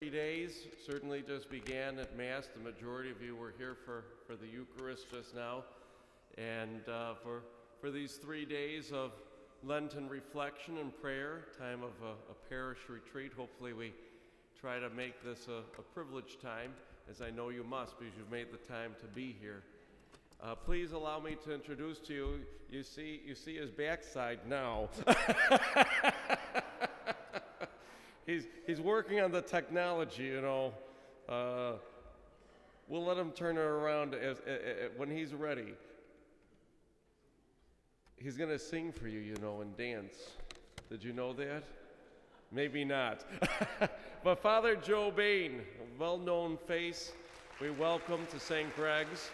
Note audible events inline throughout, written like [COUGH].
Three days certainly just began at Mass. The majority of you were here for, for the Eucharist just now. And uh, for, for these three days of Lenten reflection and prayer, time of a, a parish retreat, hopefully we try to make this a, a privileged time, as I know you must because you've made the time to be here. Uh, please allow me to introduce to you, you see, you see his backside now. [LAUGHS] he's, he's working on the technology, you know. Uh, we'll let him turn it around as, as, when he's ready. He's going to sing for you, you know, and dance. Did you know that? Maybe not. [LAUGHS] but Father Joe Bayne, a well known face, we welcome to St. Greg's.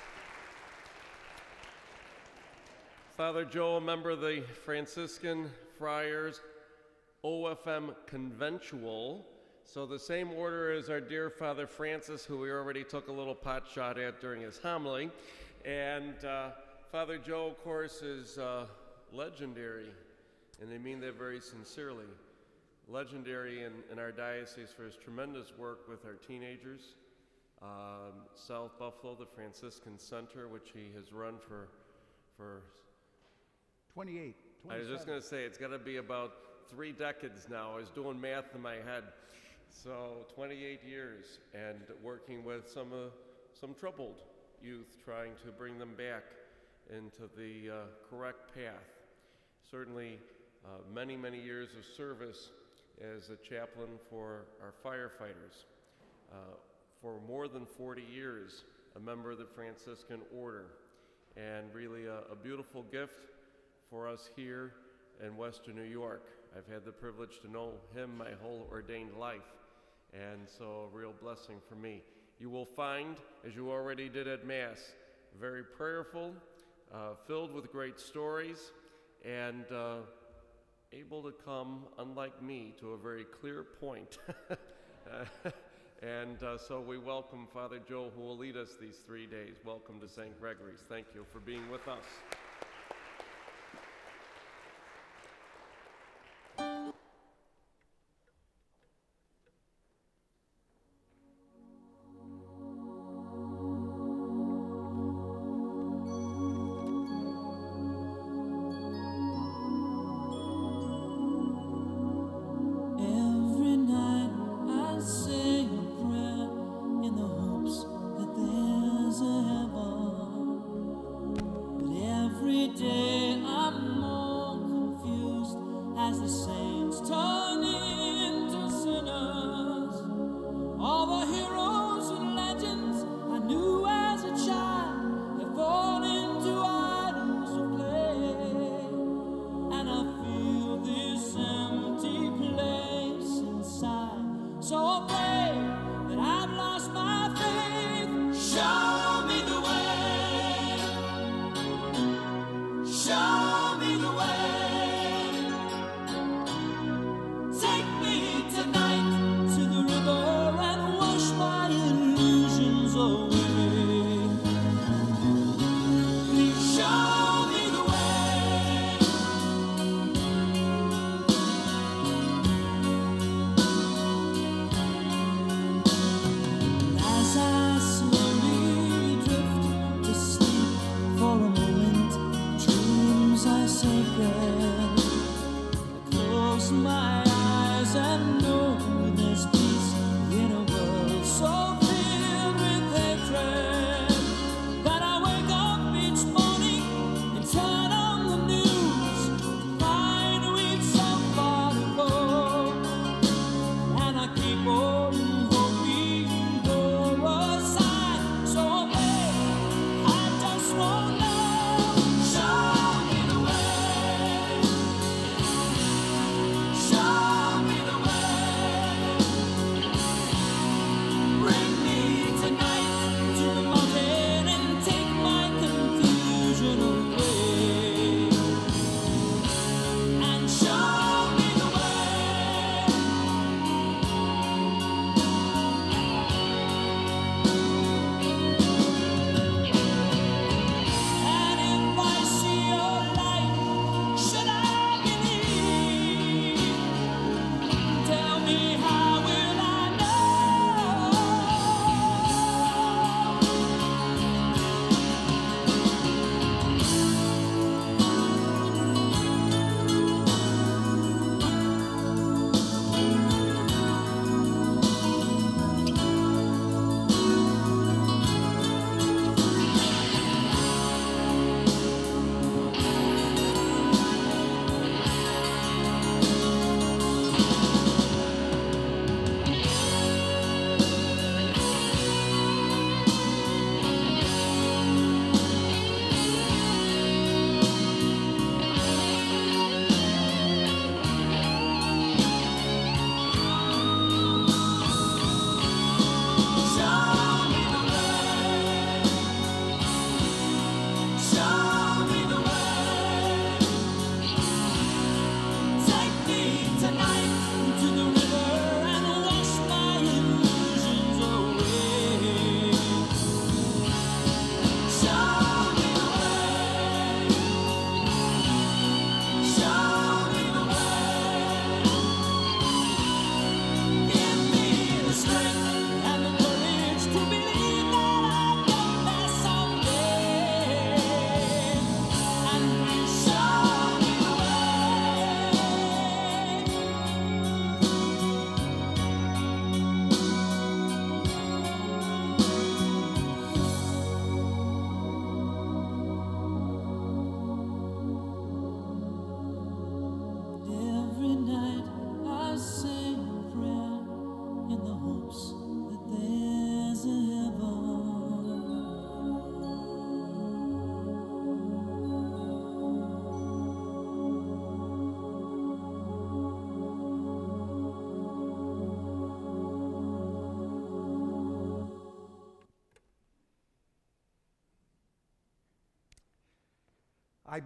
Father Joe, a member of the Franciscan Friars OFM Conventual. So, the same order as our dear Father Francis, who we already took a little pot shot at during his homily. And uh, Father Joe, of course, is uh, legendary, and they mean that very sincerely. Legendary in, in, our diocese for his tremendous work with our teenagers. Um, South Buffalo, the Franciscan Center, which he has run for, for 28. I was just going to say, it's got to be about three decades now. I was doing math in my head. So 28 years and working with some, uh, some troubled youth, trying to bring them back into the uh, correct path. Certainly, uh, many, many years of service as a chaplain for our firefighters. Uh, for more than 40 years, a member of the Franciscan Order, and really a, a beautiful gift for us here in Western New York. I've had the privilege to know him my whole ordained life, and so a real blessing for me. You will find, as you already did at Mass, very prayerful, uh, filled with great stories, and uh, able to come, unlike me, to a very clear point. [LAUGHS] and uh, so we welcome Father Joe, who will lead us these three days. Welcome to St. Gregory's. Thank you for being with us.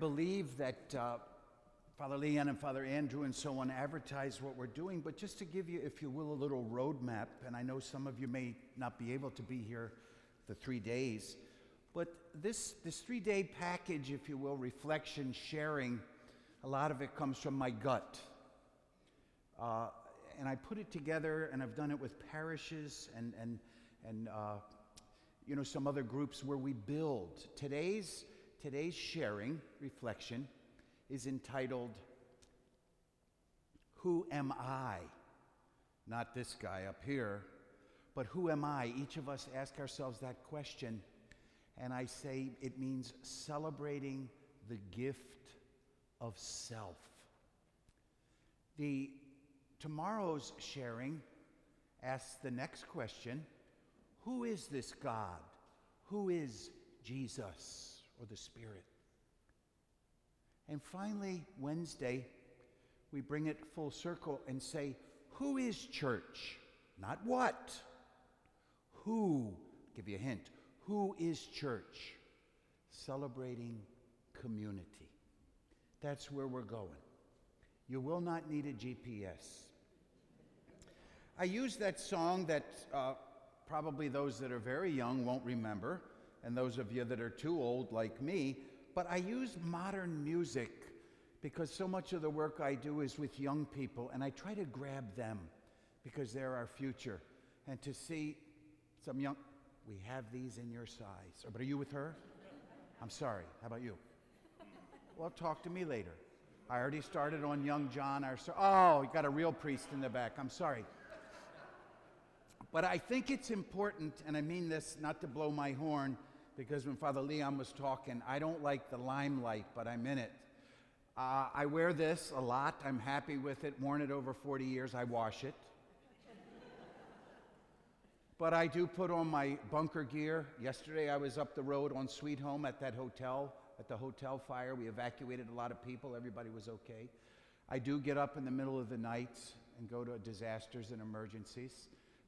Believe that uh, Father Leon and Father Andrew and so on advertise what we're doing, but just to give you, if you will, a little roadmap, and I know some of you may not be able to be here the three days, but this, this three day package, if you will, reflection, sharing, a lot of it comes from my gut. Uh, and I put it together, and I've done it with parishes and, and, and uh, you know, some other groups where we build. Today's Today's sharing reflection is entitled, Who Am I? Not this guy up here, but who am I? Each of us ask ourselves that question. And I say it means celebrating the gift of self. The tomorrow's sharing asks the next question Who is this God? Who is Jesus? Or the Spirit. And finally, Wednesday, we bring it full circle and say, Who is church? Not what. Who, give you a hint, who is church? Celebrating community. That's where we're going. You will not need a GPS. I use that song that uh, probably those that are very young won't remember and those of you that are too old like me, but I use modern music because so much of the work I do is with young people, and I try to grab them because they're our future. And to see some young, we have these in your size. But are you with her? I'm sorry. How about you? Well, talk to me later. I already started on young John. Our, oh, you got a real priest in the back. I'm sorry. But I think it's important, and I mean this not to blow my horn, because when Father Leon was talking, I don't like the limelight, but I'm in it. Uh, I wear this a lot. I'm happy with it. Worn it over 40 years. I wash it. but I do put on my bunker gear. Yesterday I was up the road on Sweet Home at that hotel, at the hotel fire. We evacuated a lot of people. Everybody was okay. I do get up in the middle of the night and go to disasters and emergencies.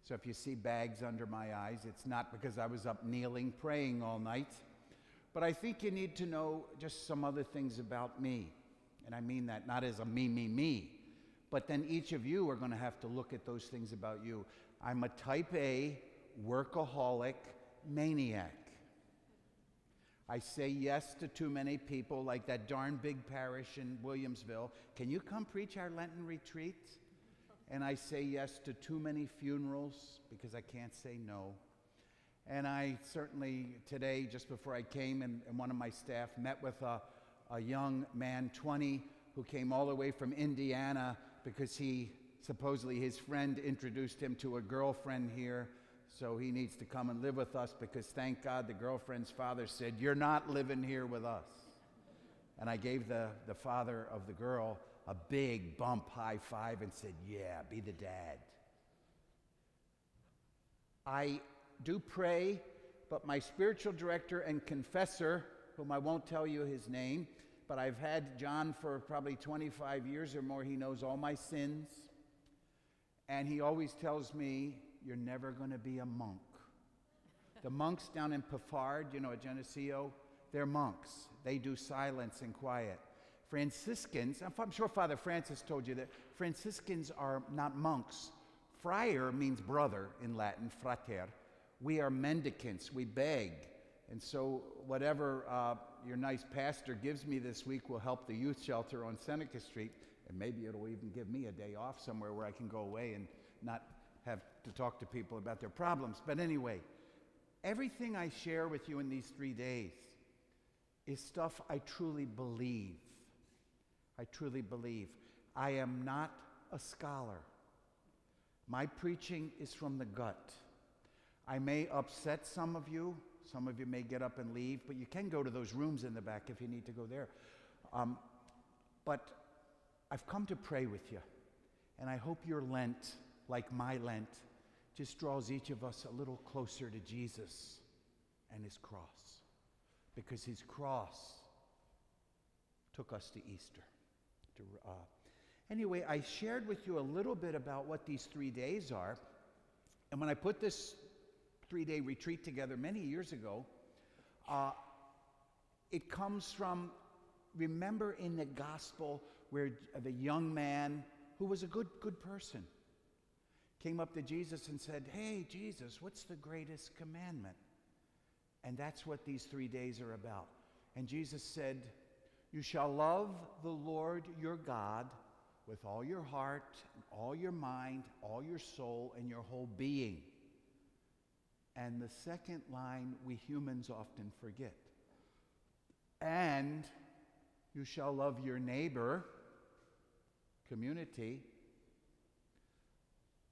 So if you see bags under my eyes, it's not because I was up kneeling praying all night. But I think you need to know just some other things about me. And I mean that not as a me, me, me, but then each of you are going to have to look at those things about you. I'm a type A, workaholic, maniac. I say yes to too many people, like that darn big parish in Williamsville. Can you come preach our Lenten retreat? And I say yes to too many funerals because I can't say no. And I certainly, today, just before I came, and, and one of my staff met with a, a young man, 20, who came all the way from Indiana because he supposedly his friend introduced him to a girlfriend here. So he needs to come and live with us because thank God the girlfriend's father said, You're not living here with us. And I gave the, the father of the girl a big bump high five and said, Yeah, be the dad. I do pray, but my spiritual director and confessor, whom I won't tell you his name, but I've had John for probably 25 years or more. He knows all my sins. And he always tells me, You're never going to be a monk. the monks down in Piffard, you know, at Geneseo, they're monks. They do silence and quiet. Franciscans, I'm sure Father Francis told you that Franciscans are not monks. Friar means brother in Latin, frater. We are mendicants, we beg. And so, whatever uh, your nice pastor gives me this week will help the youth shelter on Seneca Street. And maybe it'll even give me a day off somewhere where I can go away and not have to talk to people about their problems. But anyway, everything I share with you in these three days is stuff I truly believe. I truly believe. I am not a scholar. My preaching is from the gut. I may upset some of you. Some of you may get up and leave, but you can go to those rooms in the back if you need to go there. Um, but I've come to pray with you, and I hope your Lent, like my Lent, just draws each of us a little closer to Jesus and his cross. Because his cross took us to Easter. Uh, anyway, I shared with you a little bit about what these three days are. And when I put this three day retreat together many years ago, uh, it comes from remember in the gospel where the young man who was a good good person came up to Jesus and said, "Hey Jesus, what's the greatest commandment?" And that's what these 3 days are about. And Jesus said, "You shall love the Lord your God with all your heart, all your mind, all your soul and your whole being." And the second line we humans often forget. And you shall love your neighbor, community.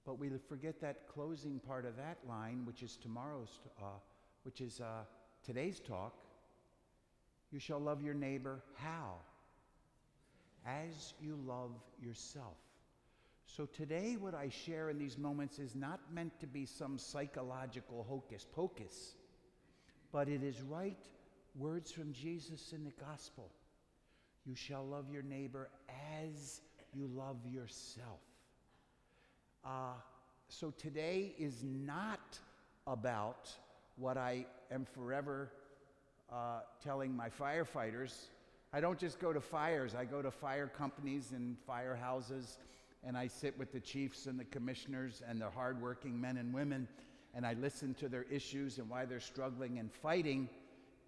But we forget that closing part of that line, which is tomorrow's, uh, which is uh, today's talk. You shall love your neighbor how? As you love yourself. So today, what I share in these moments is not meant to be some psychological hocus pocus, but it is right words from Jesus in the gospel. You shall love your neighbor as you love yourself. Uh, so today is not about what I am forever uh, telling my firefighters. I don't just go to fires, I go to fire companies and firehouses, and I sit with the chiefs and the commissioners and the hardworking men and women, and I listen to their issues and why they're struggling and fighting.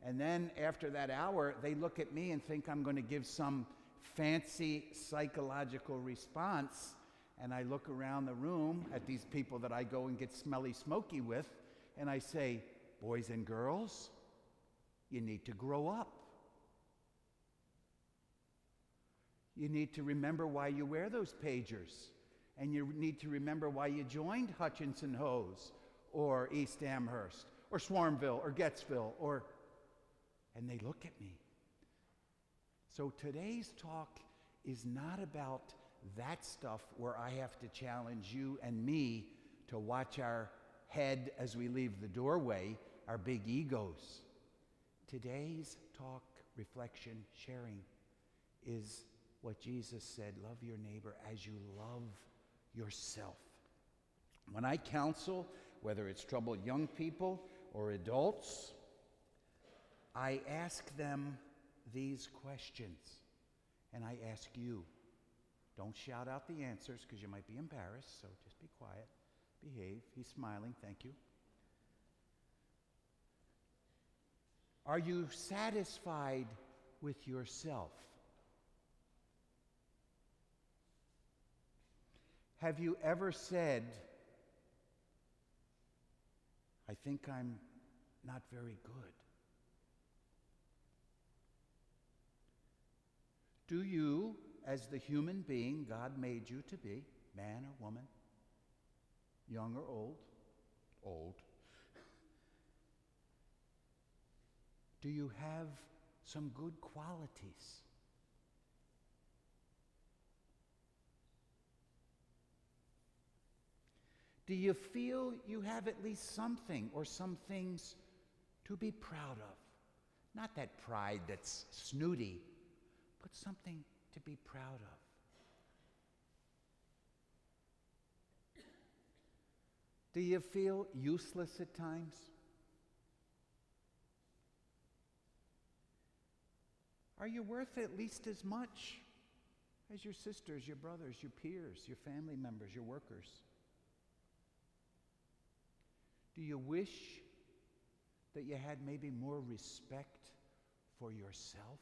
And then after that hour, they look at me and think I'm going to give some fancy psychological response. And I look around the room at these people that I go and get smelly smoky with, and I say, Boys and girls, you need to grow up. You need to remember why you wear those pagers. And you need to remember why you joined Hutchinson Hose or East Amherst or Swormville or Getzville or and they look at me. So today's talk is not about that stuff where I have to challenge you and me to watch our head as we leave the doorway, our big egos. Today's talk, reflection, sharing is what Jesus said love your neighbor as you love yourself. When I counsel, whether it's troubled young people or adults, I ask them these questions. And I ask you. Don't shout out the answers because you might be embarrassed, so just be quiet. Behave. He's smiling. Thank you. Are you satisfied with yourself? Have you ever said, I think I'm not very good? Do you, as the human being God made you to be, man or woman, young or old, old, do you have some good qualities? Do you feel you have at least something or some things to be proud of? Not that pride that's snooty, but something to be proud of. Do you feel useless at times? Are you worth at least as much as your sisters, your brothers, your peers, your family members, your workers? Do you wish that you had maybe more respect for yourself?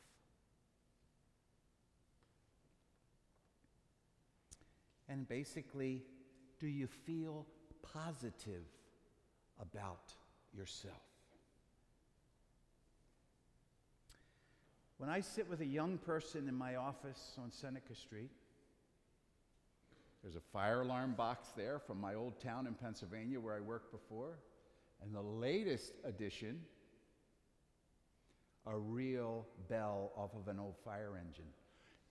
And basically, do you feel positive about yourself? When I sit with a young person in my office on Seneca Street, there's a fire alarm box there from my old town in Pennsylvania where I worked before. And the latest addition, a real bell off of an old fire engine.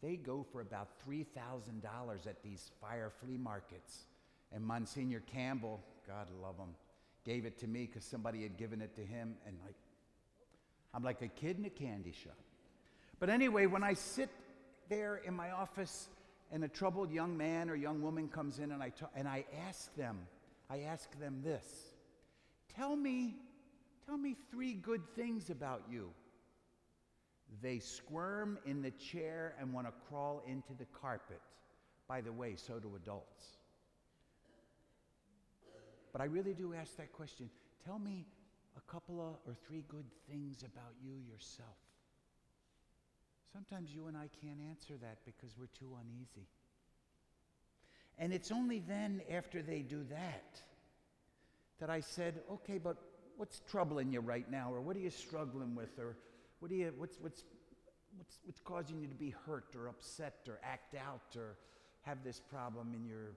They go for about $3,000 at these fire flea markets. And Monsignor Campbell, God love him, gave it to me because somebody had given it to him. And like, I'm like a kid in a candy shop. But anyway, when I sit there in my office and a troubled young man or young woman comes in and I, ta- and I ask them, I ask them this Tell me, tell me three good things about you. They squirm in the chair and want to crawl into the carpet. By the way, so do adults. But I really do ask that question. Tell me a couple of or three good things about you yourself. Sometimes you and I can't answer that because we're too uneasy. And it's only then, after they do that, that I said, okay, but what's troubling you right now? Or what are you struggling with? Or what do you, what's, what's, what's, what's causing you to be hurt or upset or act out or have this problem in your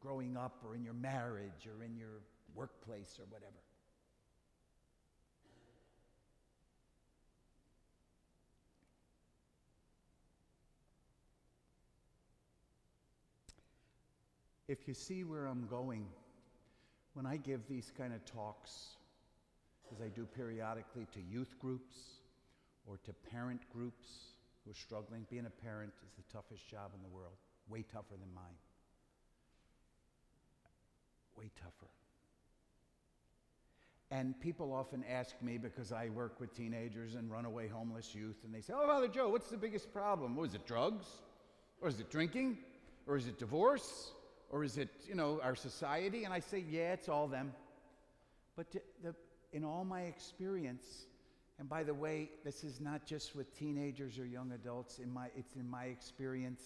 growing up or in your marriage or in your workplace or whatever? If you see where I'm going, when I give these kind of talks, as I do periodically to youth groups or to parent groups who are struggling, being a parent is the toughest job in the world, way tougher than mine. Way tougher. And people often ask me because I work with teenagers and runaway homeless youth, and they say, Oh, Father Joe, what's the biggest problem? Was it drugs? Or is it drinking? Or is it divorce? Or is it, you know, our society? And I say, yeah, it's all them. But the, in all my experience, and by the way, this is not just with teenagers or young adults, in my, it's in my experience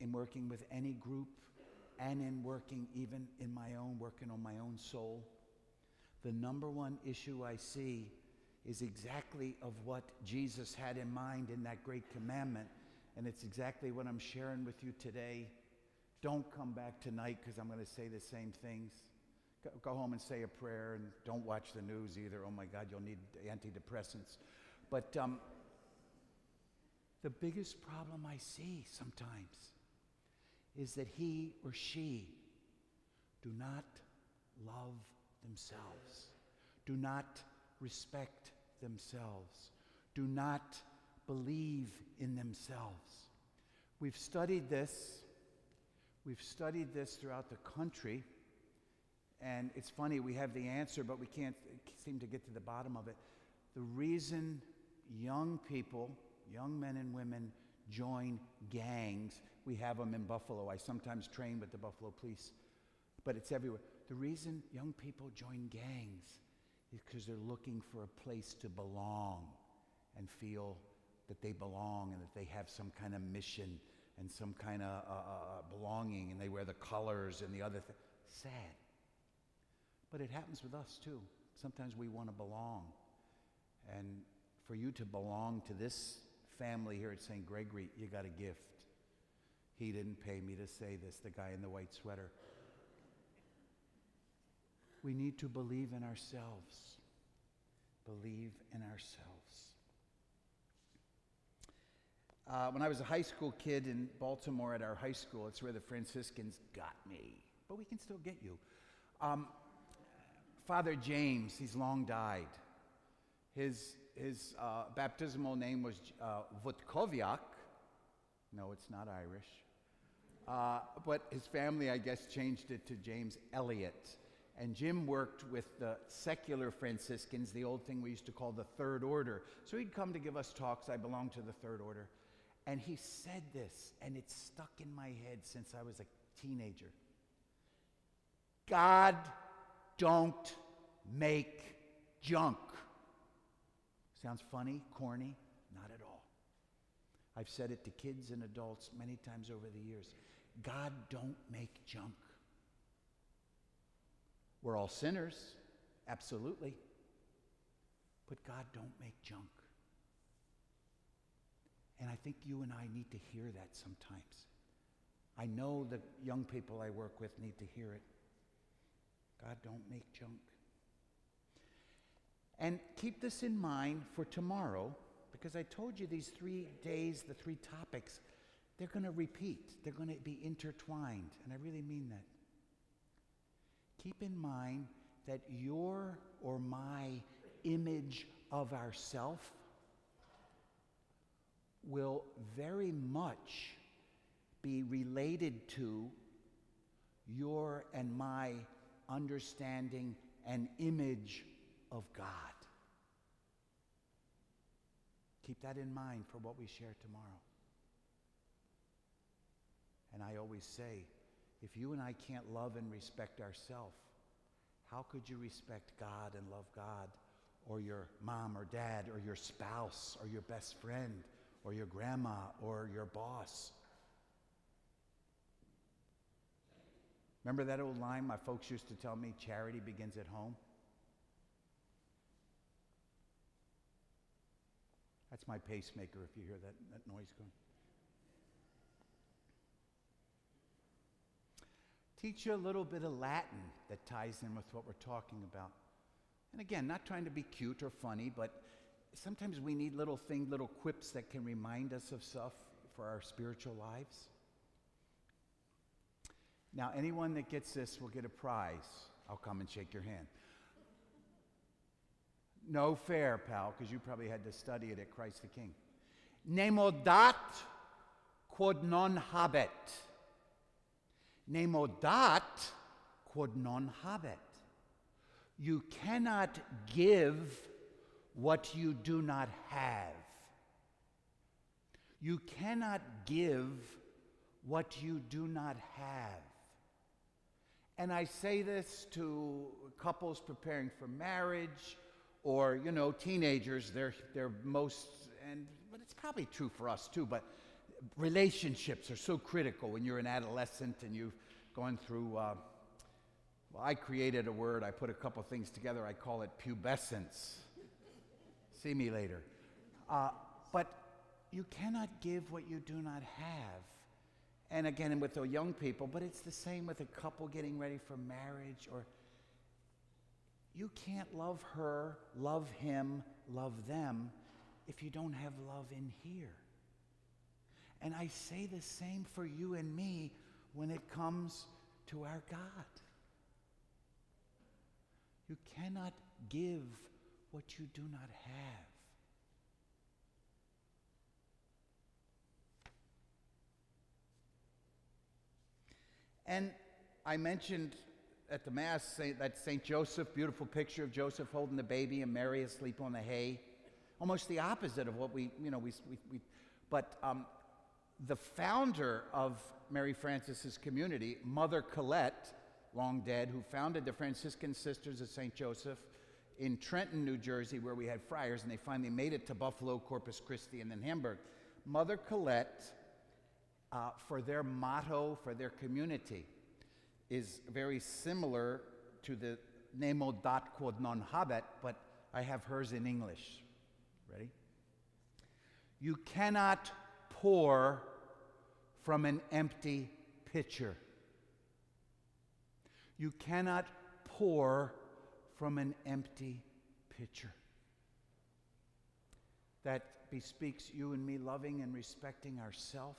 in working with any group and in working even in my own, working on my own soul. The number one issue I see is exactly of what Jesus had in mind in that great commandment. And it's exactly what I'm sharing with you today. Don't come back tonight because I'm going to say the same things. Go, go, home and say a prayer and don't watch the news either. Oh my God, you'll need antidepressants. But um, the biggest problem I see sometimes is that he or she do not love themselves, do not respect themselves, do not believe in themselves. We've studied this We've studied this throughout the country, and it's funny, we have the answer, but we can't seem to get to the bottom of it. The reason young people, young men and women, join gangs, we have them in Buffalo. I sometimes train with the Buffalo police, but it's everywhere. The reason young people join gangs is because they're looking for a place to belong and feel that they belong and that they have some kind of mission and some kind of uh, uh, uh, belonging, and they wear the colors and the other thing. Sad. But it happens with us too. Sometimes we want to belong. And for you to belong to this family here at St. Gregory, you got a gift. He didn't pay me to say this, the guy in the white sweater. We need to believe in ourselves. Believe in ourselves. Uh, when I was a high school kid in Baltimore at our high school, it's where the Franciscans got me, but we can still get you. Um, Father James, he's long died. His, his uh, baptismal name was uh, Wutkowiak. No, it's not Irish. Uh, but his family, I guess, changed it to James Elliot. And Jim worked with the secular Franciscans, the old thing we used to call the Third Order. So he'd come to give us talks. I belong to the Third Order. And he said this, and it's stuck in my head since I was a teenager. God don't make junk. Sounds funny, corny? Not at all. I've said it to kids and adults many times over the years. God don't make junk. We're all sinners, absolutely. But God don't make junk. And I think you and I need to hear that sometimes. I know the young people I work with need to hear it. God, don't make junk. And keep this in mind for tomorrow, because I told you these three days, the three topics, they're going to repeat. They're going to be intertwined. And I really mean that. keep in mind that your or my image of ourself will very much be related to your and my understanding and image of God. Keep that in mind for what we share tomorrow. And I always say, if you and I can't love and respect ourselves, how could you respect God and love God or your mom or dad or your spouse or your best friend or your grandma or your boss? Remember that old line my folks used to tell me charity begins at home? That's my pacemaker if you hear that, that noise going. Teach you a little bit of Latin that ties in with what we're talking about. And again, not trying to be cute or funny, but sometimes we need little things, little quips that can remind us of stuff for our spiritual lives. Now, anyone that gets this will get a prize. I'll come and shake your hand. No fair, pal, because you probably had to study it at Christ the King. Nemo dat quod non habet. Nemo dat quod non habet. You cannot give what you do not have. You cannot give what you do not have. And I say this to couples preparing for marriage or, you know, teenagers, they're, they're most, and, but it's probably true for us too, but relationships are so critical when you're an adolescent and you've gone through, uh, well, I created a word, I put a couple things together, I call it pubescence. See me later. Uh, but you cannot give what you do not have and again with the young people, but it's the same with a couple getting ready for marriage or you can't love her, love him, love them if you don't have love in here. And I say the same for you and me when it comes to our God. You cannot give what you do not have. And I mentioned at the Mass that St. Joseph, beautiful picture of Joseph holding the baby and Mary asleep on the hay. Almost the opposite of what we, you know, we, we, we but um, the founder of Mary Frances' community, Mother Colette, long dead, who founded the Franciscan Sisters of St. Joseph in Trenton, New Jersey, where we had friars, and they finally made it to Buffalo, Corpus Christi, and then Hamburg. Mother Colette uh, for their motto for their community is very similar to the Nemo dat quod non habet, but I have hers in English. Ready? You cannot pour from an empty pitcher. You cannot pour from an empty pitcher. That bespeaks you and me loving and respecting ourselves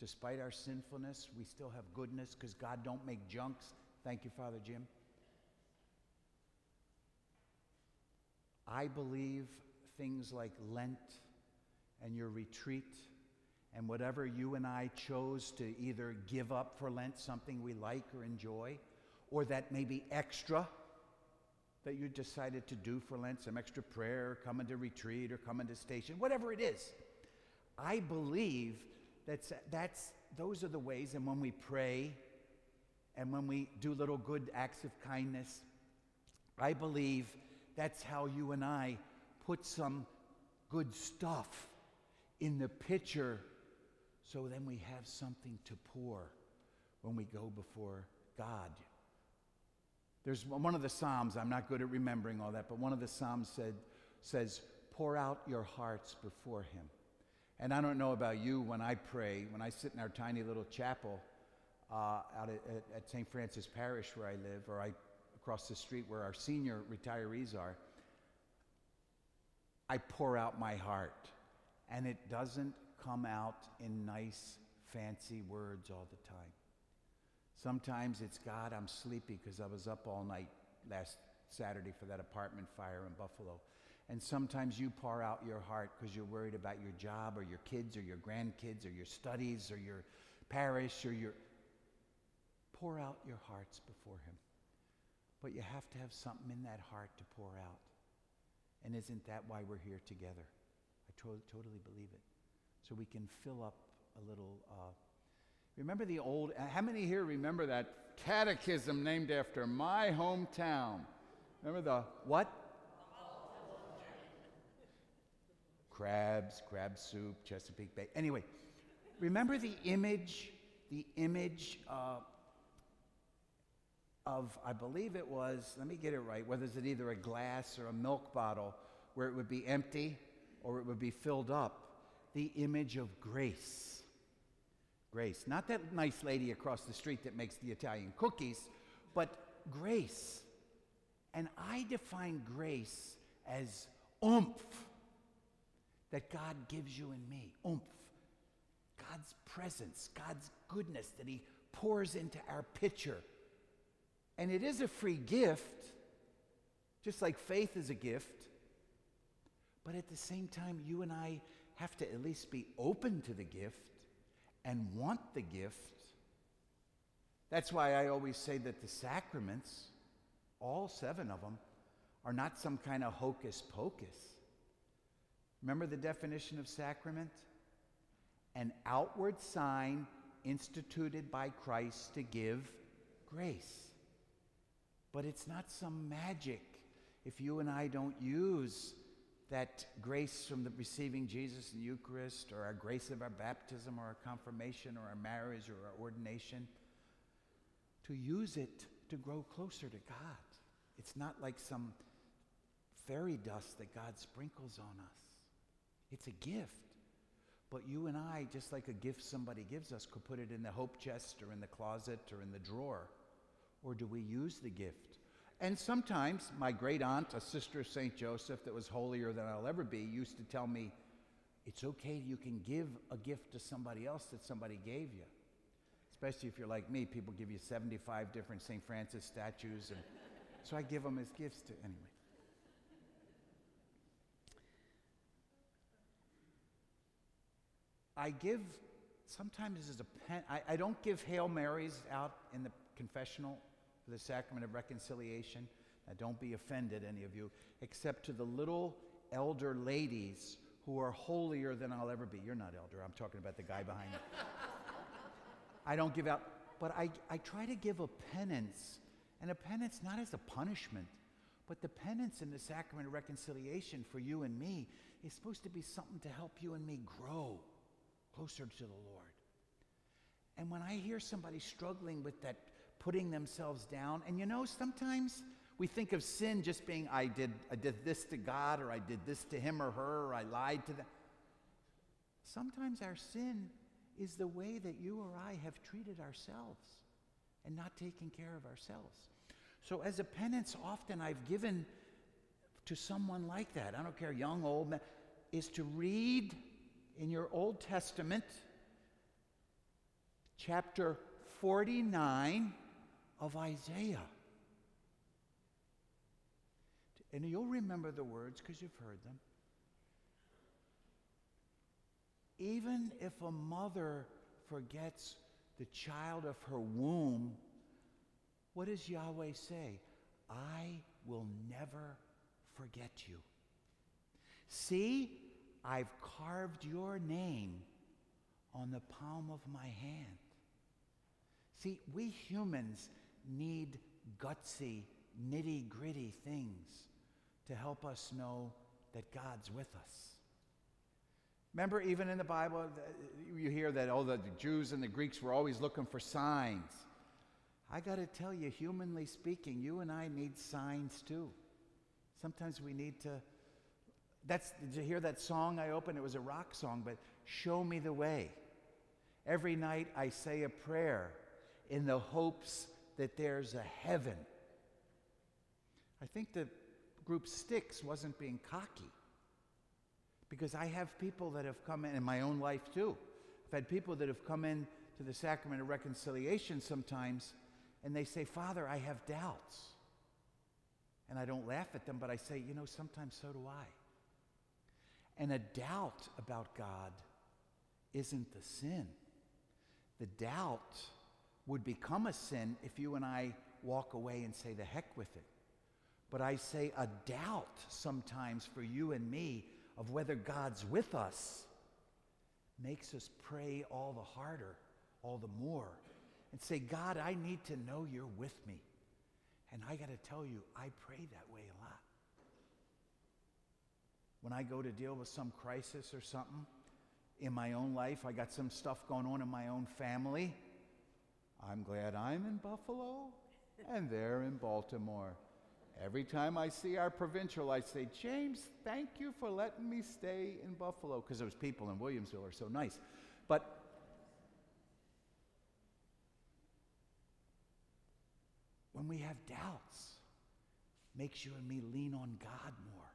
Despite our sinfulness, we still have goodness because God don't make junks. Thank you, Father Jim. I believe things like Lent and your retreat and whatever you and I chose to either give up for Lent, something we like or enjoy, or that maybe extra that you decided to do for Lent, some extra prayer, coming to retreat or coming to station, whatever it is. I believe that's, that's, those are the ways, and when we pray and when we do little good acts of kindness, I believe that's how you and I put some good stuff in the pitcher so then we have something to pour when we go before God. There's one of the Psalms, I'm not good at remembering all that, but one of the Psalms said, says, Pour out your hearts before Him. And I don't know about you, when I pray, when I sit in our tiny little chapel uh, out at, at, at St. Francis Parish where I live, or I across the street where our senior retirees are, I pour out my heart. And it doesn't come out in nice, fancy words all the time. Sometimes it's God, I'm sleepy because I was up all night last Saturday for that apartment fire in Buffalo. And sometimes you pour out your heart because you're worried about your job or your kids or your grandkids or your studies or your parish or your. Pour out your hearts before Him. But you have to have something in that heart to pour out. And isn't that why we're here together? I to- totally believe it. So we can fill up a little. Uh, remember the old, uh, how many here remember that catechism named after my hometown? Remember the what? Crabs, crab soup, Chesapeake Bay. Anyway, remember the image, the image uh, of, I believe it was, let me get it right, whether it's either a glass or a milk bottle where it would be empty or it would be filled up. The image of grace. Grace. Not that nice lady across the street that makes the Italian cookies, but grace. And I define grace as oomph that God gives you and me. Oomph. God's presence, God's goodness that He pours into our pitcher. And it is a free gift, just like faith is a gift. But at the same time, you and I have to at least be open to the gift and want the gift. That's why I always say that the sacraments, all seven of them, are not some kind of hocus pocus. Remember the definition of sacrament? An outward sign instituted by Christ to give grace. But it's not some magic if you and I don't use that grace from the receiving Jesus in the Eucharist or our grace of our baptism or our confirmation or our marriage or our ordination to use it to grow closer to God. It's not like some fairy dust that God sprinkles on us. It's a gift. But you and I, just like a gift somebody gives us, could put it in the hope chest or in the closet or in the drawer. Or do we use the gift? And sometimes my great aunt, a sister of St. Joseph that was holier than I'll ever be, used to tell me, it's okay, you can give a gift to somebody else that somebody gave you. Especially if you're like me, people give you 75 different St. Francis statues. And so I give them as gifts to, anyway. I give, sometimes as a pen, I, I don't give Hail Marys out in the confessional for the sacrament of reconciliation. Now, don't be offended, any of you, except to the little elder ladies who are holier than I'll ever be. You're not elder, I'm talking about the guy behind me. I don't give out, but I, I try to give a penance, and a penance not as a punishment, but the penance in the sacrament of reconciliation for you and me is supposed to be something to help you and me grow closer to the Lord. And when I hear somebody struggling with that putting themselves down, and you know, sometimes we think of sin just being I did, I did this to God, or I did this to him or her, or I lied to them. Sometimes our sin is the way that you or I have treated ourselves and not taken care of ourselves. So, as a penance, often I've given to someone like that, I don't care, young, old, man, is to read in your Old Testament, chapter 49 of Isaiah. And you'll remember the words because you've heard them. Even if a mother forgets the child of her womb, what does Yahweh say? I will never forget you. See, I've carved your name on the palm of my hand. See, we humans need gutsy, nitty gritty things to help us know that God's with us. Remember, even in the Bible, you hear that, oh, the Jews and the Greeks were always looking for signs. I got to tell you, humanly speaking, you and I need signs too. Sometimes we need to. That's, did you hear that song I opened? It was a rock song, but show me the way. Every night I say a prayer in the hopes that there's a heaven. I think the group Styx wasn't being cocky because I have people that have come in, in my own life too. I've had people that have come in to the sacrament of reconciliation sometimes and they say, Father, I have doubts. And I don't laugh at them, but I say, you know, sometimes so do I. And a doubt about God isn't the sin. The doubt would become a sin if you and I walk away and say, the heck with it. But I say a doubt sometimes for you and me of whether God's with us makes us pray all the harder, all the more, and say, God, I need to know you're with me. And I got to tell you, I pray that way a lot. When I go to deal with some crisis or something in my own life, I got some stuff going on in my own family. I'm glad I'm in Buffalo and they're in Baltimore. Every time I see our provincial, I say, James, thank you for letting me stay in Buffalo, because those people in Williamsville are so nice. But when we have doubts, makes you and me lean on God more.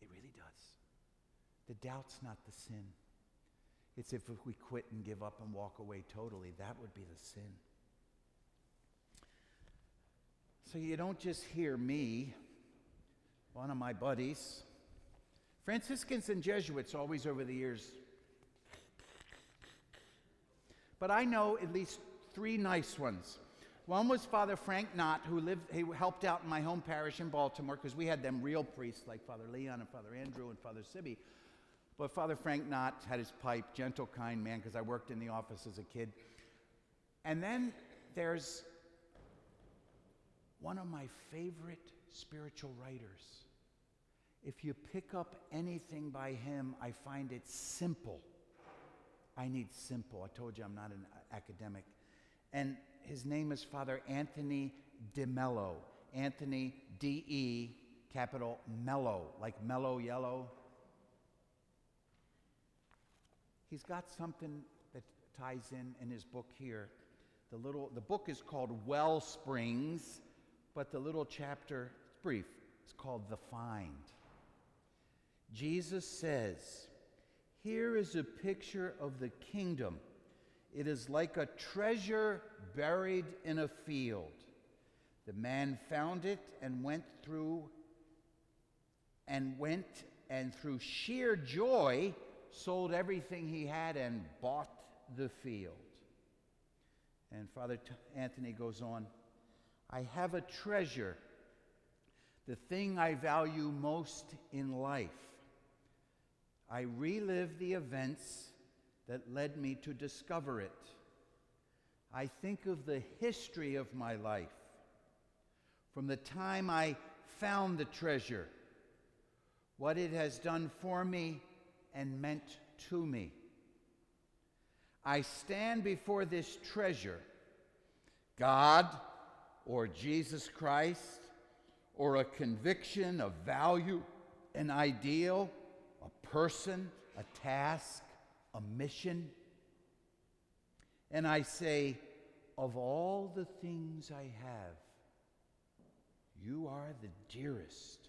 It really does. The doubt's not the sin. It's if we quit and give up and walk away totally, that would be the sin. So you don't just hear me, one of my buddies. Franciscans and Jesuits always over the years. But I know at least three nice ones. One was Father Frank Knott, who lived, he helped out in my home parish in Baltimore because we had them real priests like Father Leon and Father Andrew and Father Sibby. But Father Frank Knott had his pipe, gentle, kind man, because I worked in the office as a kid. And then there's one of my favorite spiritual writers. If you pick up anything by him, I find it simple. I need simple. I told you I'm not an uh, academic. And his name is Father Anthony DeMello. Anthony D E capital Mello, like mellow yellow. He's got something that ties in in his book here. The little the book is called Well Springs but the little chapter, it's brief, it's called The Find. Jesus says, Here is a picture of the kingdom. It is like a treasure buried in a field. The man found it and went through and went and through sheer joy sold everything he had and bought the field. And Father Anthony goes on. I have a treasure, the thing I value most in life. I relive the events that led me to discover it. I think of the history of my life from the time I found the treasure, what it has done for me and meant to me. I stand before this treasure. God, or Jesus Christ or a conviction, a value, an ideal, a person, a task, a mission. And I say, of all the things I have, you are the dearest.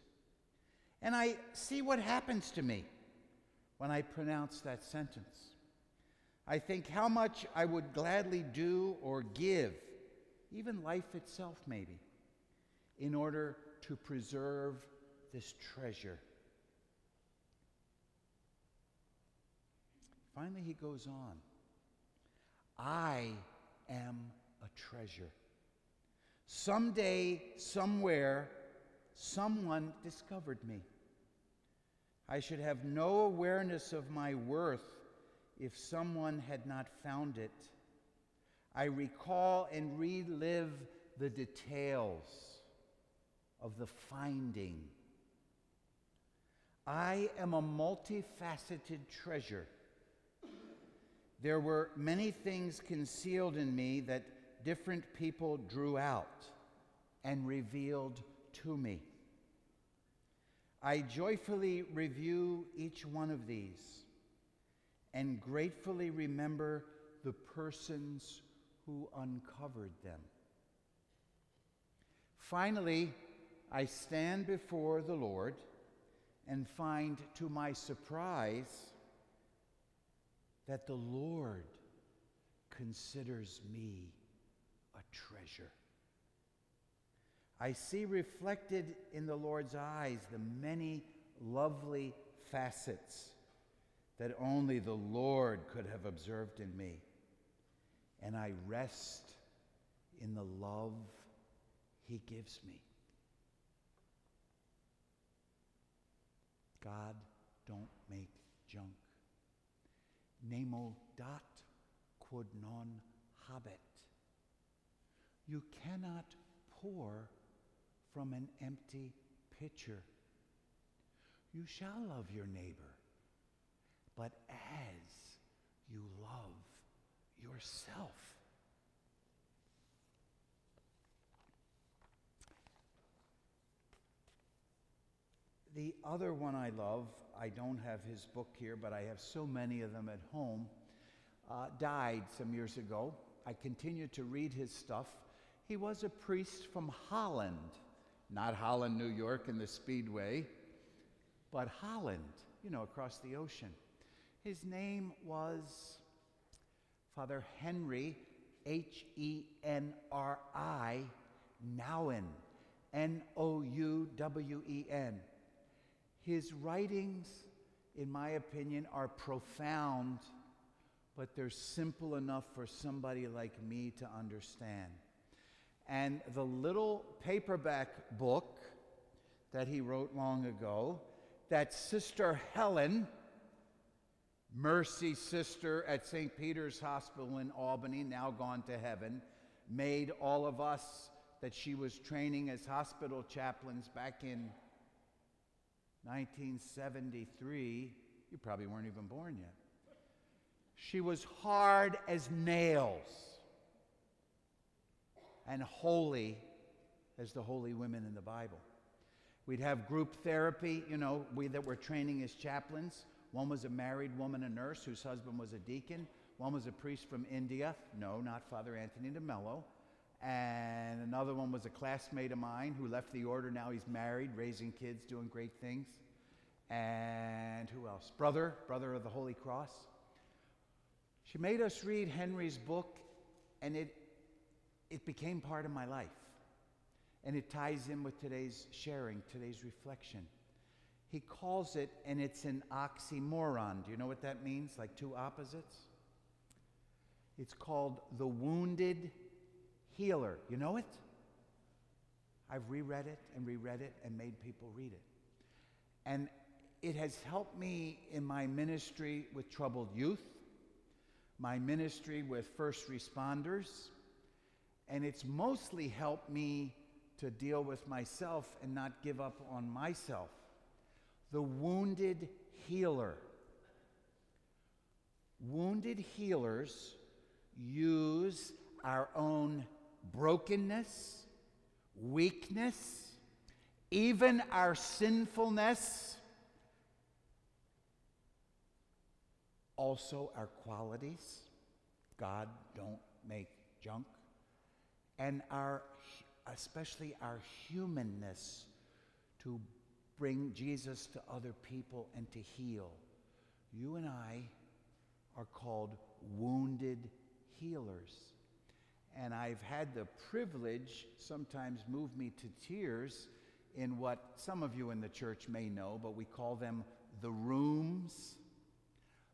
And I see what happens to me when I pronounce that sentence. I think how much I would gladly do or give even life itself, maybe, in order to preserve this treasure. Finally, he goes on I am a treasure. Someday, somewhere, someone discovered me. I should have no awareness of my worth if someone had not found it. I recall and relive the details of the finding. I am a multifaceted treasure. There were many things concealed in me that different people drew out and revealed to me. I joyfully review each one of these and gratefully remember the persons who uncovered them. Finally, I stand before the Lord and find to my surprise that the Lord considers me a treasure. I see reflected in the Lord's eyes the many lovely facets that only the Lord could have observed in me. And I rest in the love he gives me. God, don't make junk. Nemo dat quod non habet. You cannot pour from an empty pitcher. You shall love your neighbor, but as you love yourself. The other one I love, I don't have his book here, but I have so many of them at home, uh, died some years ago. I continue to read his stuff. He was a priest from Holland, not Holland, New York, in the Speedway, but Holland, you know, across the ocean. His name was Father Henry, H E N R I, Nouwen, N O U W E N. His writings, in my opinion, are profound, but they're simple enough for somebody like me to understand. And the little paperback book that he wrote long ago, that Sister Helen, Mercy Sister at St. Peter's Hospital in Albany, now gone to heaven, made all of us that she was training as hospital chaplains back in 1973, you probably weren't even born yet. She was hard as nails and holy as the holy women in the Bible. We'd have group therapy, you know, we that were training as chaplains. One was a married woman, a nurse, whose husband was a deacon. One was a priest from India. No, not Father Anthony DeMello. And another one was a classmate of mine who left the order. Now he's married, raising kids, doing great things. And who else? Brother, brother of the Holy Cross. She made us read Henry's book, and it, it became part of my life. And it ties in with today's sharing, today's reflection. He calls it, and it's an oxymoron. Do you know what that means? Like two opposites? It's called the wounded healer. You know it? I've reread it and reread it and made people read it. And it has helped me in my ministry with troubled youth, my ministry with first responders, and it's mostly helped me to deal with myself and not give up on myself. The wounded healer. Wounded healers use our own brokenness, weakness, even our sinfulness, also our qualities. God don't make junk. And our especially our humanness to bring Jesus to other people and to heal. You and I are called wounded healers. And I've had the privilege, sometimes move me to tears, in what some of you in the church may know, but we call them the rooms,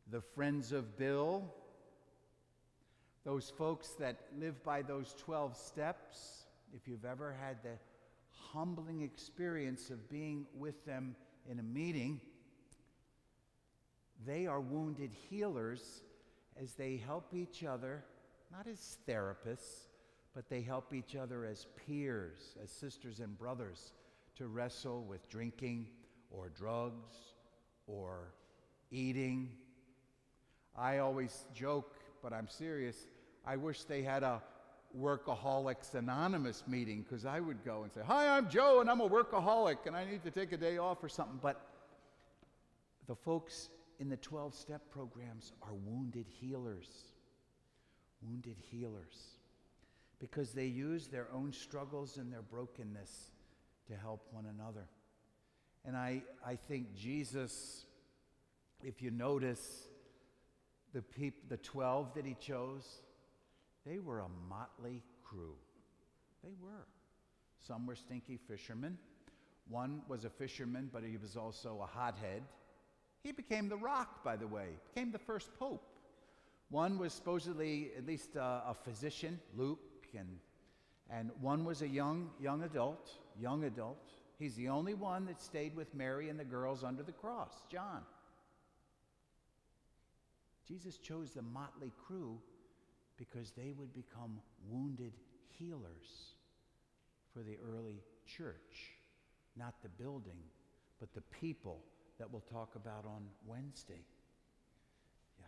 the friends of Bill, those folks that live by those 12 steps. If you've ever had the humbling experience of being with them in a meeting, they are wounded healers as they help each other not as therapists, but they help each other as peers, as sisters and brothers, to wrestle with drinking or drugs or eating. I always joke, but I'm serious. I wish they had a Workaholics Anonymous meeting because I would go and say, Hi, I'm Joe and I'm a workaholic and I need to take a day off or something. But the folks in the 12 step programs are wounded healers wounded healers because they use their own struggles and their brokenness to help one another. And I, I think Jesus, if you notice the, peop, the 12 that he chose, They were a motley crew. They were. Some were stinky fishermen. One was a fisherman, but he was also a hothead. He became the rock, by the way, became the first pope. One was supposedly at least a, a physician, Luke, and, and one was a young, young adult, young adult. He's the only one that stayed with Mary and the girls under the cross, John. Jesus chose the motley crew because they would become wounded healers for the early church, not the building, but the people that we'll talk about on Wednesday. Yeah.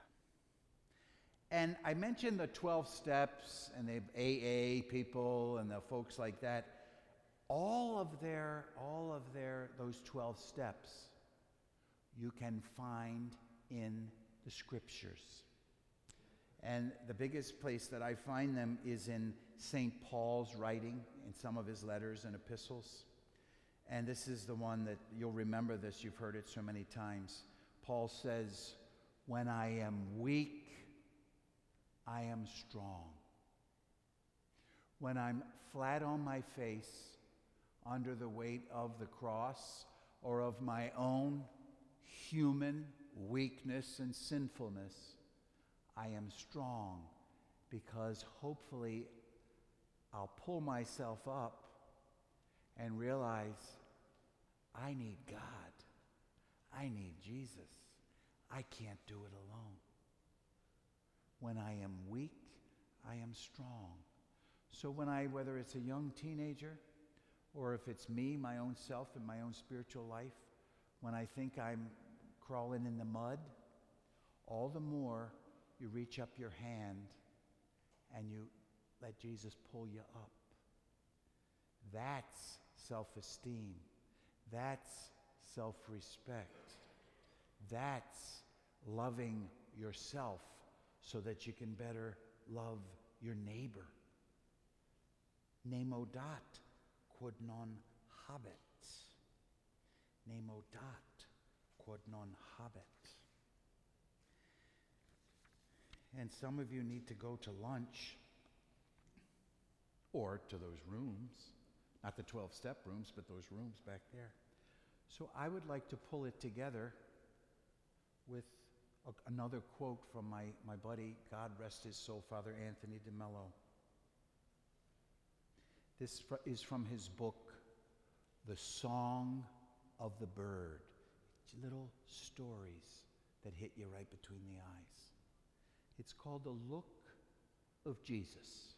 And I mentioned the 12 steps and the AA people and the folks like that. All of their, all of their, those 12 steps you can find in the scriptures. And the biggest place that I find them is in St. Paul's writing, in some of his letters and epistles. And this is the one that you'll remember this, you've heard it so many times. Paul says, When I am weak, I am strong. When I'm flat on my face under the weight of the cross or of my own human weakness and sinfulness, I am strong because hopefully I'll pull myself up and realize I need God. I need Jesus. I can't do it alone. When I am weak, I am strong. So when I, whether it's a young teenager or if it's me, my own self, in my own spiritual life, when I think I'm crawling in the mud, all the more you reach up your hand and you let Jesus pull you up. That's self esteem. That's self respect. That's loving yourself so that you can better love your neighbor. Nemo dat quod non habet. Nemo dat quod non habet. And some of you need to go to lunch or to those rooms, not the 12 step rooms, but those rooms back there. So I would like to pull it together with a, another quote from my, my buddy, God rest his soul, Father Anthony DeMello. This fr- is from his book, The Song of the Bird. Little stories that hit you right between the eyes. It's called The Look of Jesus.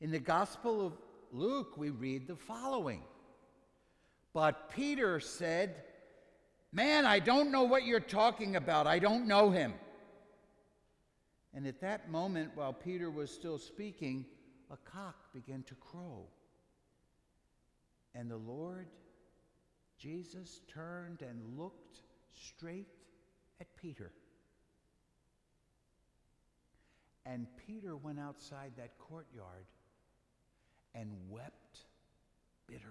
In the Gospel of Luke, we read the following But Peter said, Man, I don't know what you're talking about. I don't know him. And at that moment, while Peter was still speaking, a cock began to crow. And the Lord Jesus turned and looked straight at Peter. And Peter went outside that courtyard and wept bitterly.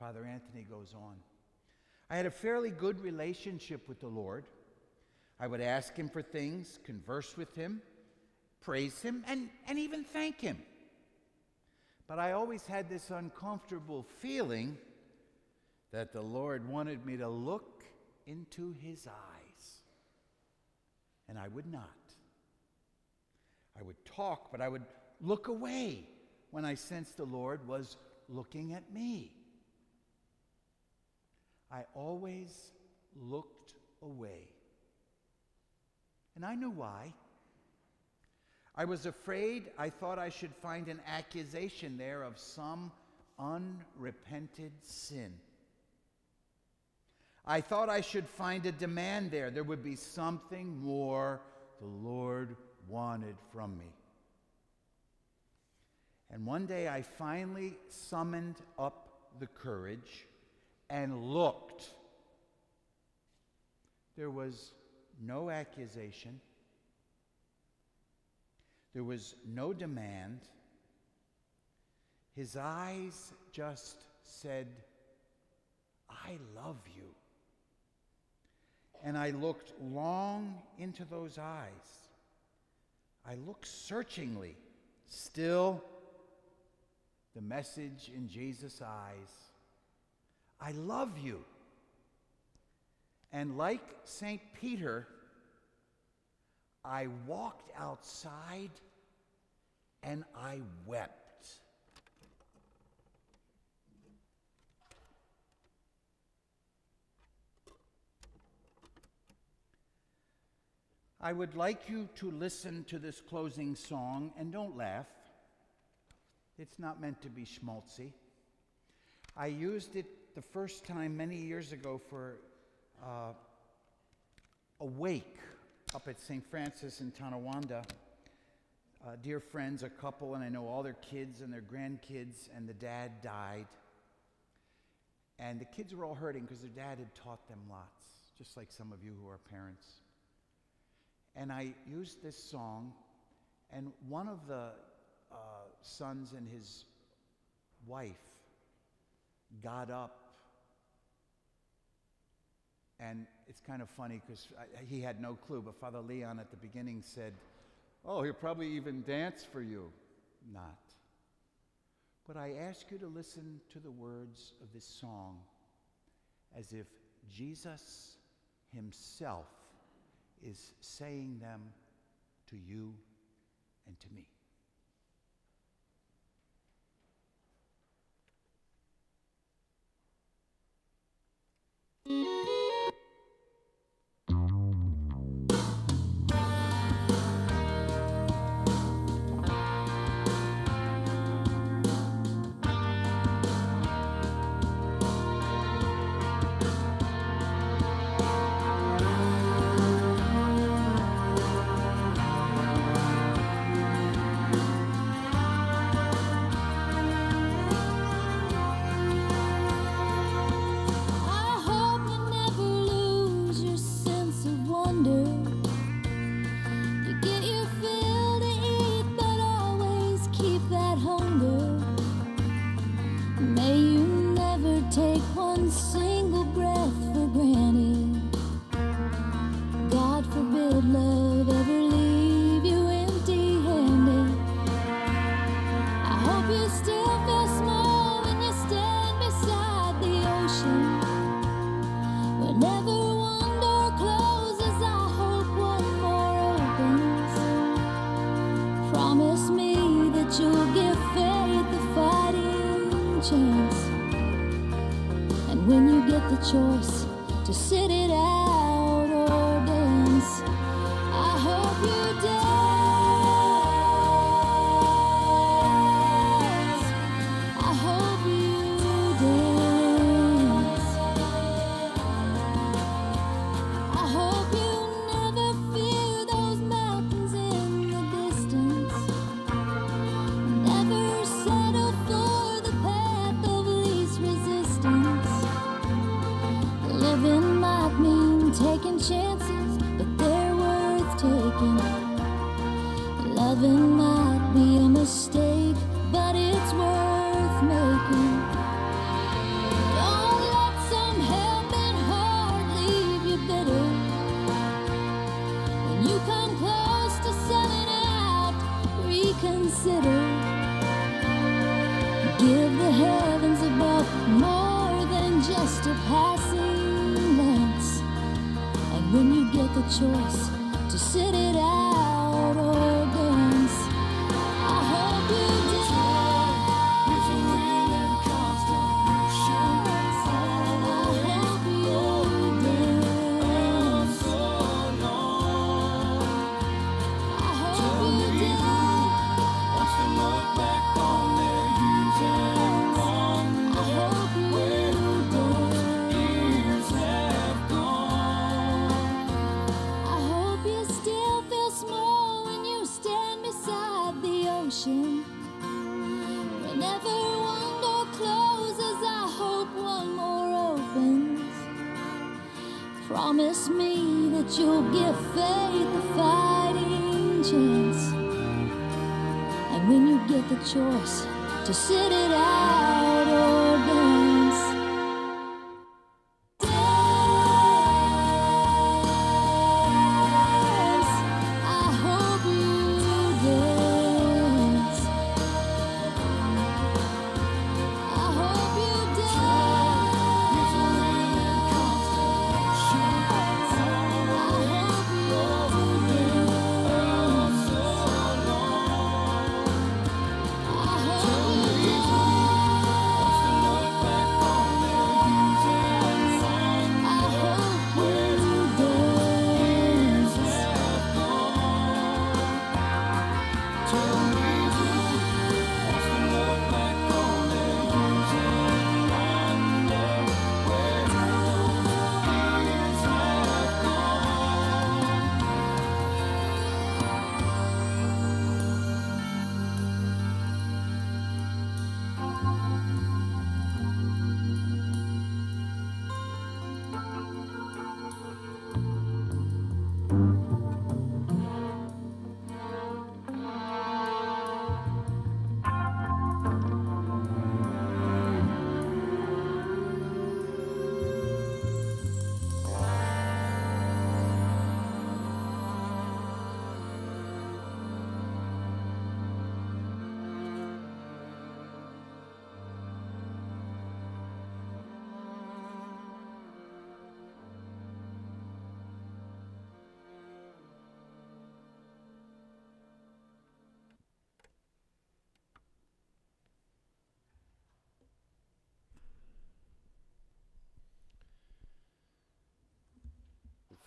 Father Anthony goes on. I had a fairly good relationship with the Lord. I would ask him for things, converse with him, praise him, and, and even thank him. But I always had this uncomfortable feeling that the Lord wanted me to look into his eyes. And I would not. I would talk, but I would look away when I sensed the Lord was looking at me. I always looked away. And I knew why. I was afraid I thought I should find an accusation there of some unrepented sin. I thought I should find a demand there. There would be something more the Lord wanted from me. And one day I finally summoned up the courage and looked. There was no accusation, there was no demand. His eyes just said, I love you. and I looked long into those eyes. I looked searchingly. Still, the message in Jesus' eyes I love you. And like St. Peter, I walked outside and I wept. I would like you to listen to this closing song and don't laugh. It's not meant to be schmaltzy. I used it the first time many years ago for uh, a wake up at St. Francis in Tonawanda. Uh, dear friends, a couple, and I know all their kids and their grandkids, and the dad died. And the kids were all hurting because their dad had taught them lots, just like some of you who are parents. And I used this song, and one of the uh, sons and his wife got up. And it's kind of funny because he had no clue, but Father Leon at the beginning said, Oh, he'll probably even dance for you. Not. But I ask you to listen to the words of this song as if Jesus himself is saying them to you and to me. I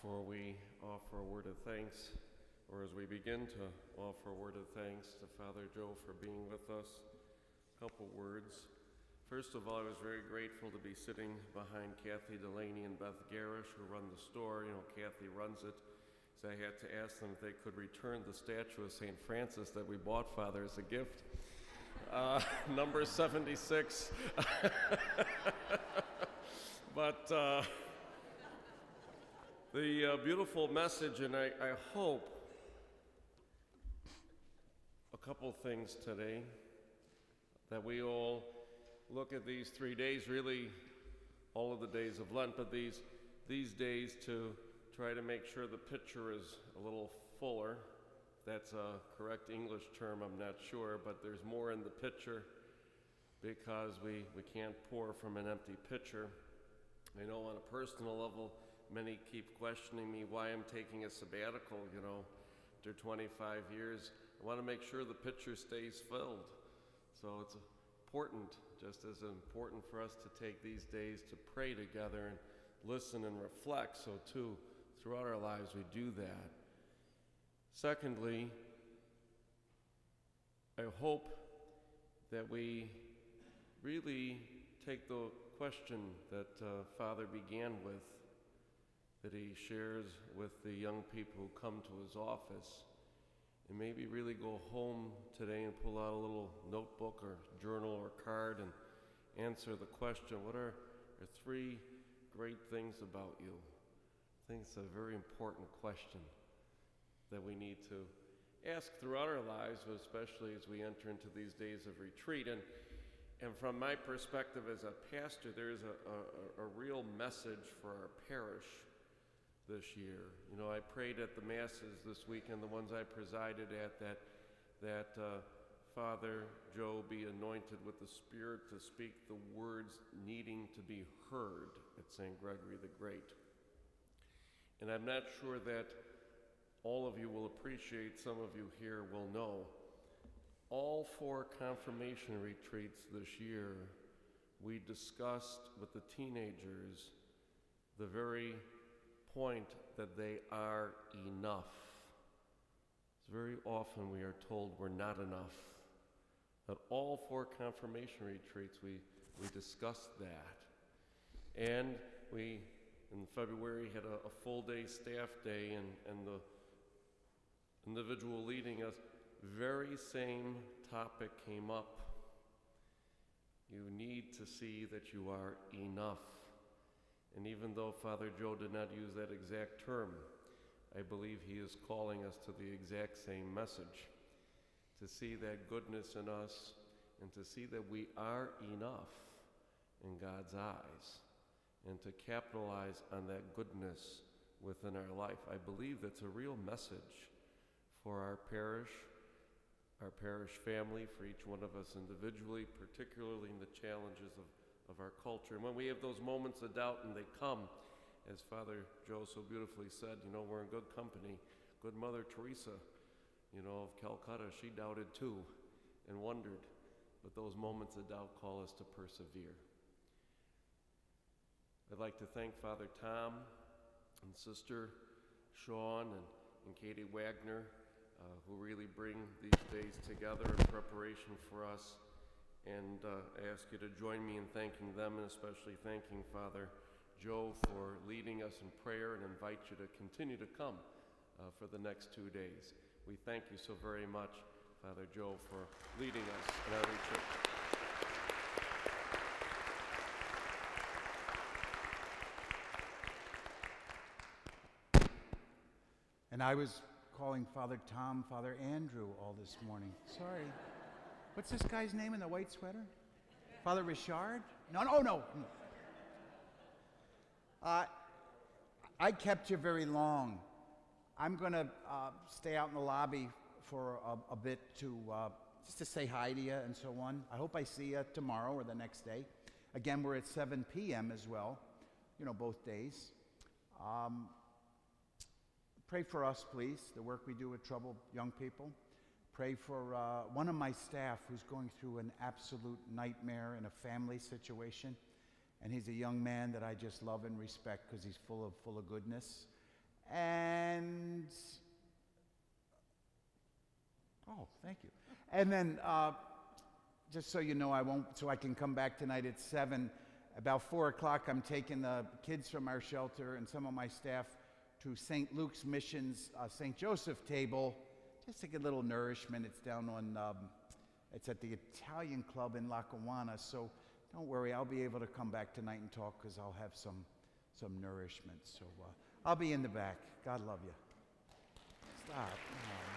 before we offer a word of thanks, or as we begin to offer a word of thanks to Father Joe for being with us, a couple words. First of all, I was very grateful to be sitting behind Kathy Delaney and Beth Garish, who run the store. You know, Kathy runs it. So I had to ask them if they could return the statue of St. Francis that we bought Father as a gift. Uh, [LAUGHS] number 76. [LAUGHS] but uh, the uh, beautiful message, and I, I hope a couple things today that we all look at these three days, really all of the days of Lent, but these, these days to try to make sure the picture is a little fuller. That's a correct English term, I'm not sure, but there's more in the pitcher because we, we can't pour from an empty pitcher. I know on a personal level, many keep questioning me why I'm taking a sabbatical, you know, after 25 years. I want to make sure the pitcher stays filled. So it's important, just as important for us to take these days to pray together and listen and reflect. So, too, throughout our lives, we do that. Secondly, I hope that we really take the question that uh, Father began with that he shares with the young people who come to his office and maybe really go home today and pull out a little notebook or journal or card and answer the question what are, three great things about you? I think it's a very important question that we need to ask throughout our lives, but especially as we enter into these days of retreat. And, and from my perspective as a pastor, there is a, a, a real message for our parish this year. You know, I prayed at the masses this weekend, the ones I presided at, that that uh, Father Joe be anointed with the Spirit to speak the words needing to be heard at St. Gregory the Great. And I'm not sure that all of you will appreciate, some of you here will know. All four confirmation retreats this year, we discussed with the teenagers the very point that they are enough. Very often we are told we're not enough. At all four confirmation retreats, we, we discussed that. And we, in February, had a, a full day staff day, and, and the individual leading us, very same topic came up. You need to see that you are enough. And even though Father Joe did not use that exact term, I believe he is calling us to the exact same message to see that goodness in us and to see that we are enough in God's eyes and to capitalize on that goodness within our life. I believe that's a real message for our parish, our parish family, for each one of us individually, particularly in the challenges of of our culture. And when we have those moments of doubt and they come, as Father Joe so beautifully said, you know, we're in good company. Good Mother Teresa, you know, of Calcutta, she doubted too and wondered. But those moments of doubt call us to persevere. I'd like to thank Father Tom and Sister Sean and, and Katie Wagner, uh, who really bring these days together in preparation for us. And uh, I ask you to join me in thanking them and especially thanking Father Joe for leading us in prayer and invite you to continue to come uh, for the next two days. We thank you so very much, Father Joe, for leading us in our retreat. And I was calling Father Tom, Father Andrew all this morning. Sorry. What's this guy's name in the white sweater? Father Richard? No, no, no. Uh, I kept you very long. I'm going to uh, stay out in the lobby for a, a bit to uh, just to say hi to you and so on. I hope I see you tomorrow or the next day. Again, we're at 7 p.m. as well, you know, both days. Um, pray for us, please, the work we do with troubled young people. Pray for uh, one of my staff who's going through an absolute nightmare in a family situation. And he's a young man that I just love and respect because he's full of, full of goodness. And oh, thank you. And then, uh, just so you know, I won't. So I can come back tonight at seven. About four o'clock, I'm taking the kids from our shelter and some of my staff to St. Luke's Mission's uh, St. Joseph table, just to get a little nourishment. It's down on. Um, it's at the Italian Club in Lackawanna. So don't worry, I'll be able to come back tonight and talk because I'll have some some nourishment. So uh, I'll be in the back. God love you. Stop. Oh.